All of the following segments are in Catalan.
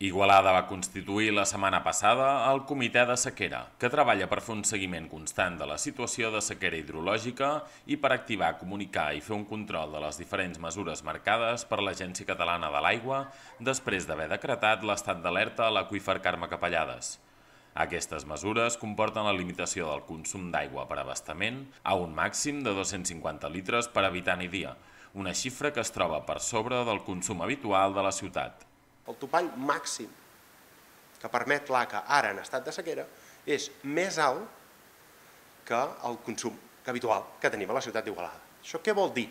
Igualada va constituir la setmana passada el Comitè de Sequera, que treballa per fer un seguiment constant de la situació de sequera hidrològica i per activar, comunicar i fer un control de les diferents mesures marcades per l'Agència Catalana de l'Aigua després d'haver decretat l'estat d'alerta a l'aqüífer Carme Capellades. Aquestes mesures comporten la limitació del consum d'aigua per abastament a un màxim de 250 litres per habitant i dia, una xifra que es troba per sobre del consum habitual de la ciutat. El topall màxim que permet l'ACA ara en estat de sequera és més alt que el consum habitual que tenim a la ciutat d'Igualada. Això què vol dir?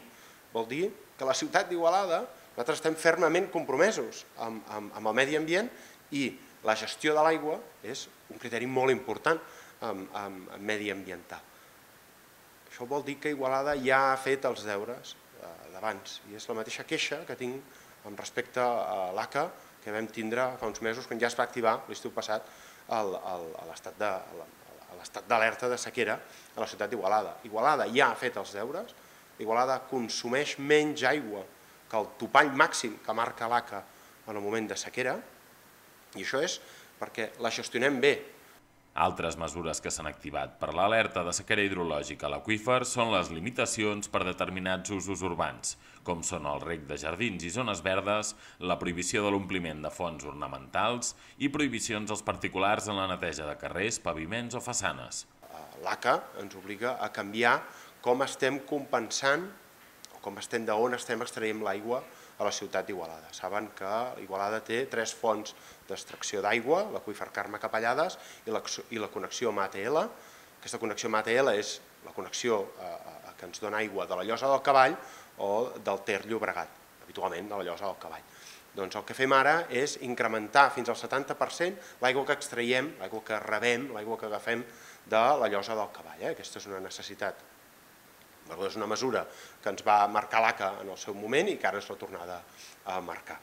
Vol dir que la ciutat d'Igualada nosaltres estem fermament compromesos amb, amb, amb el medi ambient i la gestió de l'aigua és un criteri molt important amb, amb, amb mediambiental. Això vol dir que Igualada ja ha fet els deures eh, d'abans i és la mateixa queixa que tinc amb respecte a l'ACA que vam tindre fa uns mesos quan ja es va activar l'estiu passat l'estat d'alerta de sequera a la ciutat d'Igualada. Igualada ja ha fet els deures, Igualada consumeix menys aigua que el topall màxim que marca l'ACA en el moment de sequera i això és perquè la gestionem bé, altres mesures que s'han activat per l'alerta de sequera hidrològica a l'aqüífer són les limitacions per determinats usos urbans, com són el rec de jardins i zones verdes, la prohibició de l'ompliment de fonts ornamentals i prohibicions als particulars en la neteja de carrers, paviments o façanes. L'ACA ens obliga a canviar com estem compensant com estem d'on estem extraient l'aigua a la ciutat d'Igualada. Saben que Igualada té tres fonts d'extracció d'aigua, l'aqüífer Carme Capellades i la, i la connexió amb ATL. Aquesta connexió amb ATL és la connexió eh, eh, que ens dona aigua de la llosa del cavall o del Ter Llobregat, habitualment de la llosa del cavall. Doncs el que fem ara és incrementar fins al 70% l'aigua que extraiem, l'aigua que rebem, l'aigua que agafem de la llosa del cavall. Eh? Aquesta és una necessitat és una mesura que ens va marcar l'ACA en el seu moment i que ara és tornada a marcar.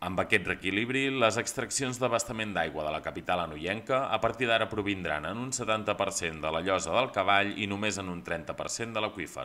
Amb aquest reequilibri, les extraccions d'abastament d'aigua de la capital anoienca a partir d'ara provindran en un 70% de la llosa del cavall i només en un 30% de l'aqüífer.